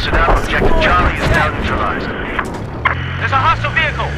Sudan. Objective Charlie is now neutralized. There's a hostile vehicle